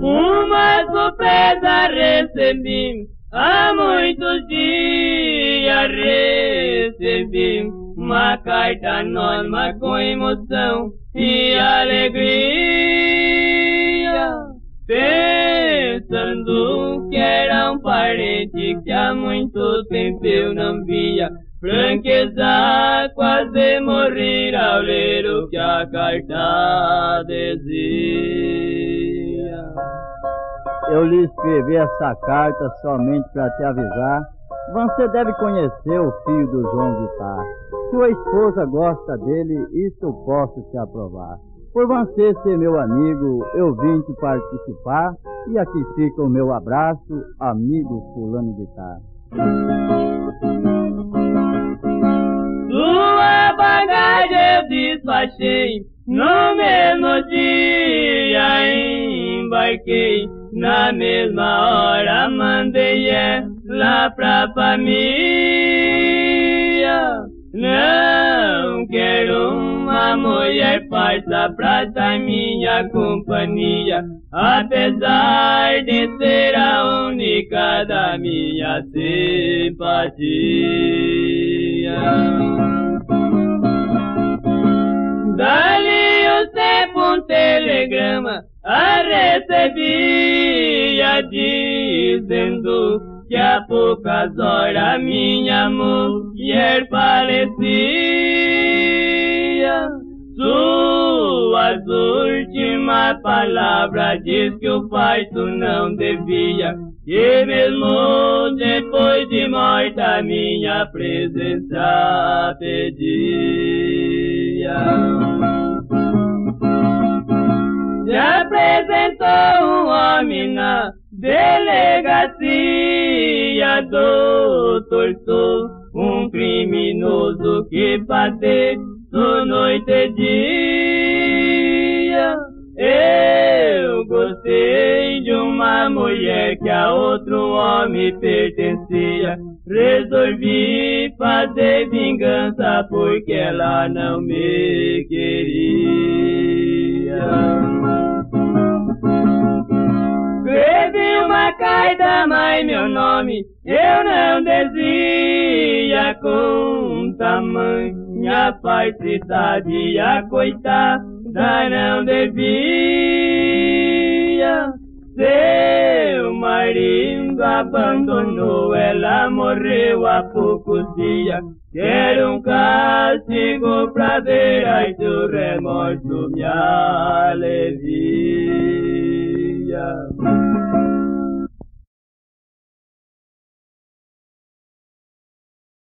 Uma surpresa recebi, há muitos dias recebi uma carta anônima com emoção e alegria. Pensando que era um parente que há muito tempo eu não via. Franqueza que a carta dizia. Eu lhe escrevi essa carta somente para te avisar. Você deve conhecer o filho do João Vitar. Sua esposa gosta dele, isso eu posso te aprovar. Por você ser meu amigo, eu vim te participar e aqui fica o meu abraço, amigo fulano de Tar. Despachei, no mesmo dia embarquei, na mesma hora mandei ela pra família. Não quero uma mulher farsa pra dar minha companhia, apesar de ser a única da minha simpatia. Telegrama a recebia dizendo que a poucas horas minha mulher falecia. Suas últimas palavras diz que o parto não devia, e mesmo depois de morta minha presença pedia. Na delegacia, doutor, sou um criminoso que bateu noite e dia. Eu gostei de uma mulher que a outro homem pertencia. Resolvi fazer vingança porque ela não me queria. Carta, mas meu nome eu não dizia com tamanha falsidade. A coitada não devia. Seu marido abandonou, ela morreu há poucos dias. Quero um castigo pra ver, ai, do remorso me alivia.